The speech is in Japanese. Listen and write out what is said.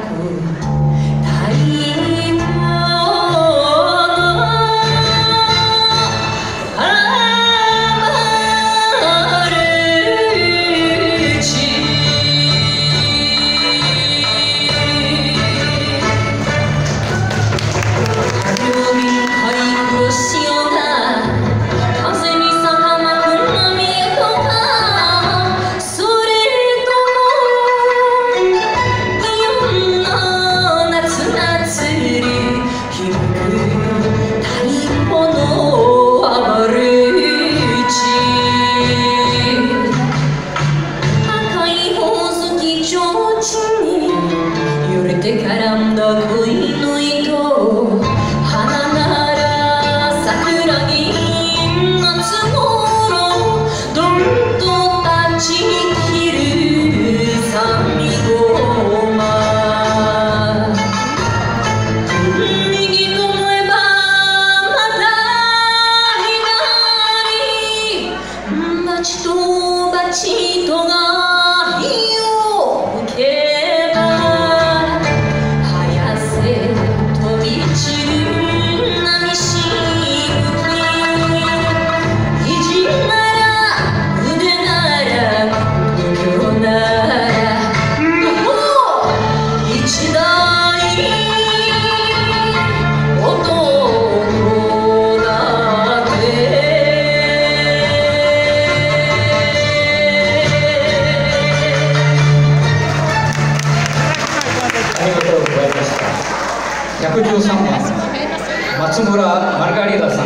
可以。ありがとうございました。113番松村マルガリーダさん。